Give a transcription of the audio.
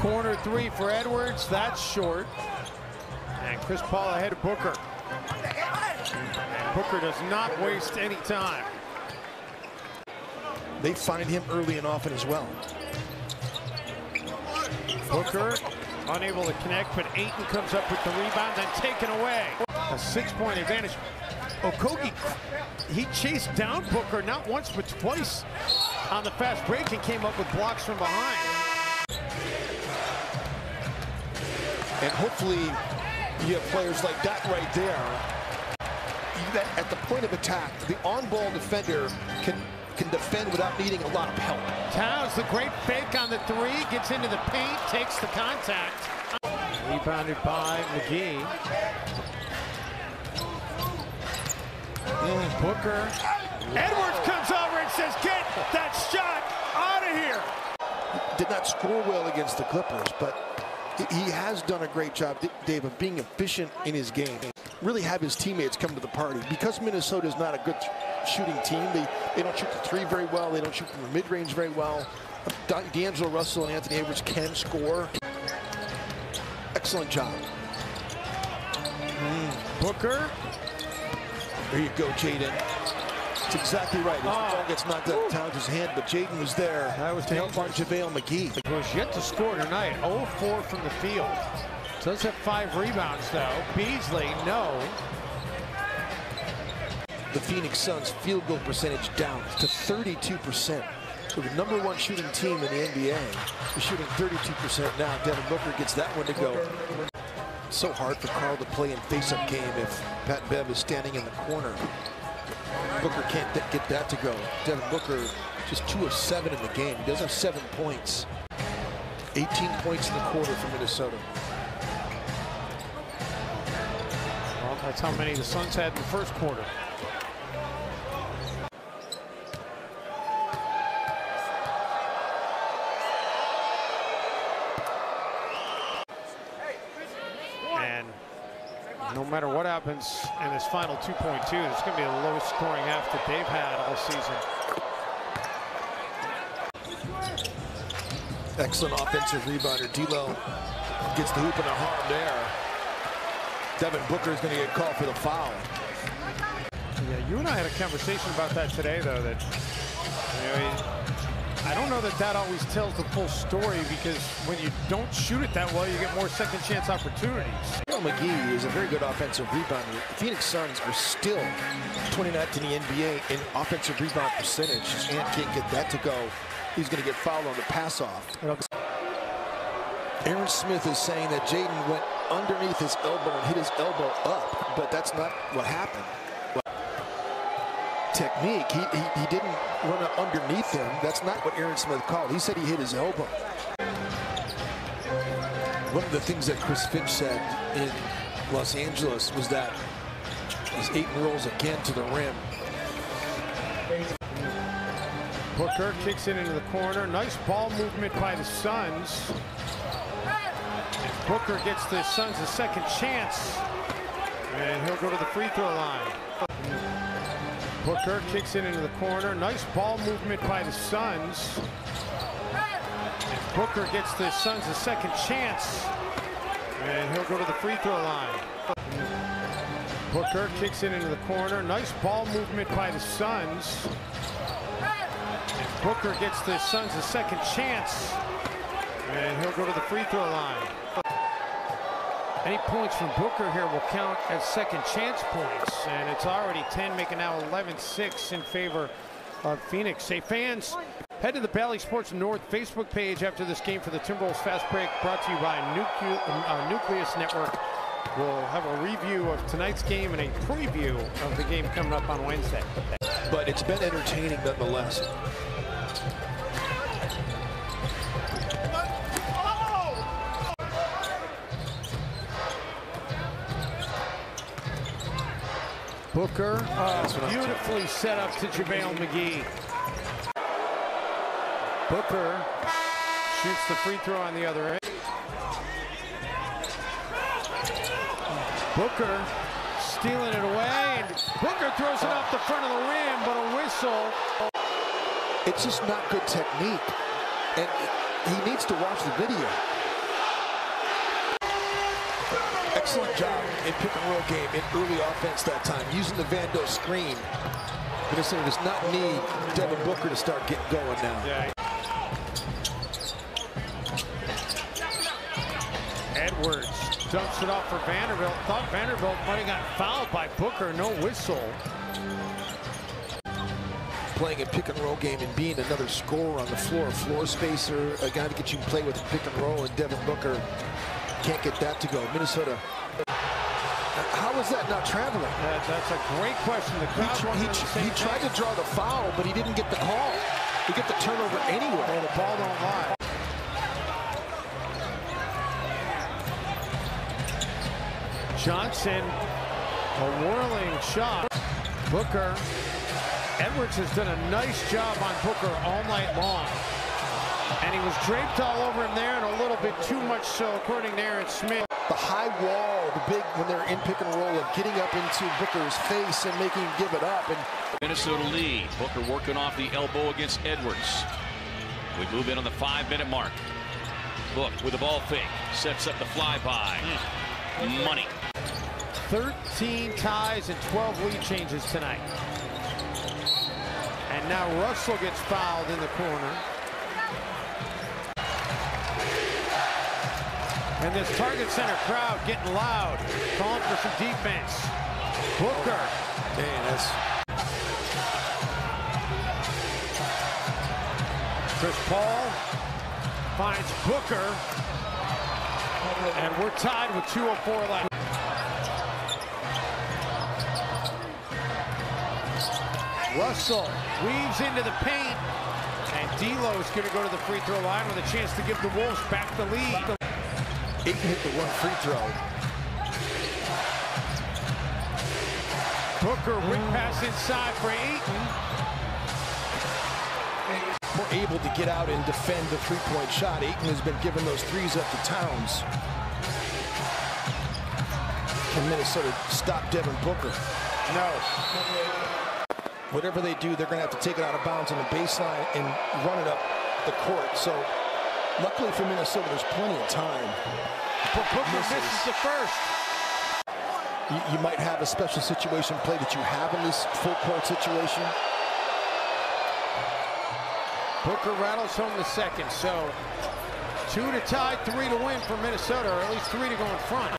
Corner three for Edwards. That's short. And Chris Paul ahead of Booker. And Booker does not waste any time. They find him early and often as well. Booker unable to connect, but Ayton comes up with the rebound, then taken away. A six-point advantage. Okogie, he chased down Booker not once but twice on the fast break and came up with blocks from behind. And hopefully you have players like that right there. That at the point of attack, the on-ball defender can can defend without needing a lot of help. Towns, the great fake on the three, gets into the paint, takes the contact. Rebounded by McGee. Mm, Booker. Edwards comes over and says, get that shot out of here. Did not score well against the Clippers, but he has done a great job, Dave, of being efficient in his game. Really have his teammates come to the party. Because Minnesota is not a good shooting team, they, they don't shoot the three very well. They don't shoot from the mid-range very well. D'Angelo Russell and Anthony Edwards can score. Excellent job. Mm. Booker. There you go, Jaden. That's exactly right. His oh. ball gets knocked out of Towns' hand, but Jaden was there that was to help on JaVale McGee. Was yet to score tonight. 0-4 from the field. Does have five rebounds, though. Beasley, no. The Phoenix Suns field goal percentage down to 32%. So the number one shooting team in the NBA is shooting 32% now. Devin Booker gets that one to go. So hard for Karl to play in face-up game if Pat Bev is standing in the corner. Booker can't get that to go. Devin Booker just two of seven in the game. He does have seven points. 18 points in the quarter for Minnesota. Well, that's how many the Suns had in the first quarter. No matter what happens in this final 2.2, it's going to be the lowest scoring half that they've had all season. Excellent offensive rebounder. D'Lo gets the hoop in a harm there. Devin Booker is going to get called for the foul. Yeah, you and I had a conversation about that today, though, that you know, I don't know that that always tells the full story because when you don't shoot it that well, you get more second chance opportunities. McGee is a very good offensive rebounder. The Phoenix Suns are still 29th in the NBA in offensive rebound percentage. And can't get that to go. He's going to get fouled on the pass off. Aaron Smith is saying that Jaden went underneath his elbow and hit his elbow up, but that's not what happened technique. He, he, he didn't run underneath him. That's not what Aaron Smith called. He said he hit his elbow. One of the things that Chris Finch said in Los Angeles was that as Ayton rolls again to the rim. Booker kicks it into the corner. Nice ball movement by the Suns. Booker gets the Suns a second chance. And he'll go to the free throw line. Booker kicks it into the corner. Nice ball movement by the Suns. Booker gets the Suns a second chance. And he'll go to the free throw line. Booker kicks it into the corner. Nice ball movement by the Suns. Booker gets the Suns a second chance. And he'll go to the free throw line. Any points from Booker here will count as second chance points. And it's already 10, making now 11-6 in favor of Phoenix. Say fans, head to the Bally Sports North Facebook page after this game for the Timberwolves Fast Break brought to you by Nucle uh, Nucleus Network. We'll have a review of tonight's game and a preview of the game coming up on Wednesday. But it's been entertaining nonetheless. Booker uh, beautifully set up to JaVale McGee. Booker shoots the free throw on the other end. Booker stealing it away. And Booker throws it off the front of the rim, but a whistle. It's just not good technique. And he needs to watch the video. excellent job in pick and roll game in early offense that time, using the Vando screen. Minnesota does not need Devin Booker to start getting going now. Yeah. Edwards dumps it off for Vanderbilt. Thought Vanderbilt might have got fouled by Booker. No whistle. Playing a pick and roll game and being another scorer on the floor, a floor spacer, a guy to get you to play with a pick and roll, and Devin Booker can't get that to go. Minnesota. How is that not traveling? That, that's a great question. The crowd He, he, the he tried to draw the foul, but he didn't get the call. He get the turnover anyway. Oh, the ball don't lie. Johnson, a whirling shot. Booker. Edwards has done a nice job on Booker all night long. And he was draped all over him there and a little bit too much so, according to Aaron Smith. The high wall, the big, when they're in pick and roll, of getting up into Booker's face and making him give it up. And Minnesota lead. Booker working off the elbow against Edwards. We move in on the five-minute mark. Book with the ball fake. Sets up the flyby. Money. 13 ties and 12 lead changes tonight. And now Russell gets fouled in the corner. And this target center crowd getting loud, calling for some defense. Booker. man, that's Chris Paul finds Booker. And we're tied with 2.04 left. Russell weaves into the paint. And D'Lo is going to go to the free throw line with a chance to give the Wolves back the lead. Ayton hit the one free throw. Booker, quick pass inside for Ayton. More able to get out and defend the three-point shot. Ayton has been giving those threes up to Towns. Can Minnesota stop Devin Booker? No. Whatever they do, they're going to have to take it out of bounds on the baseline and run it up the court. So, luckily for Minnesota, there's plenty of time. But Booker Misses. misses the first. You, you might have a special situation play that you have in this full court situation. Booker rattles home the second. So two to tie, three to win for Minnesota, or at least three to go in front.